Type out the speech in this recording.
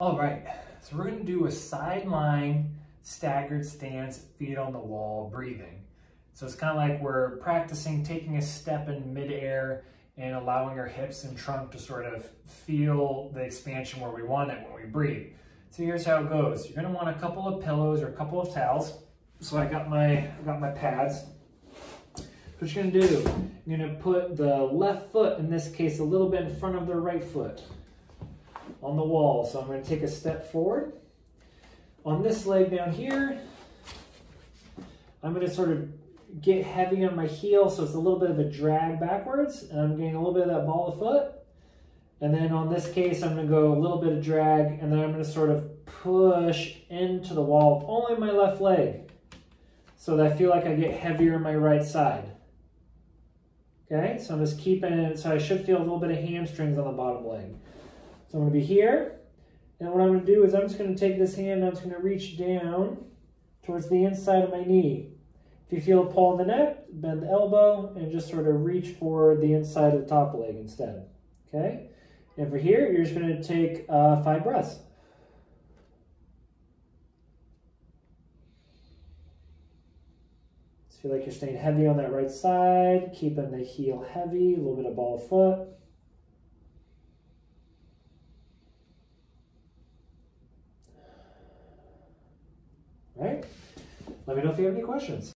All right, so we're gonna do a sidelying staggered stance, feet on the wall, breathing. So it's kind of like we're practicing taking a step in midair and allowing our hips and trunk to sort of feel the expansion where we want it when we breathe. So here's how it goes. You're gonna want a couple of pillows or a couple of towels. So I got my, I got my pads. What you're gonna do, you're gonna put the left foot, in this case, a little bit in front of the right foot on the wall. So I'm gonna take a step forward. On this leg down here, I'm gonna sort of get heavy on my heel, so it's a little bit of a drag backwards, and I'm getting a little bit of that ball of foot. And then on this case, I'm gonna go a little bit of drag, and then I'm gonna sort of push into the wall, only my left leg, so that I feel like I get heavier on my right side. Okay, so I'm just keeping it, so I should feel a little bit of hamstrings on the bottom leg. So I'm gonna be here, and what I'm gonna do is I'm just gonna take this hand and I'm just gonna reach down towards the inside of my knee. If you feel a pull in the neck, bend the elbow and just sort of reach for the inside of the top leg instead, okay? And for here, you're just gonna take uh, five breaths. Feel like you're staying heavy on that right side, keeping the heel heavy, a little bit of ball foot. Right? Let me know if you have any questions.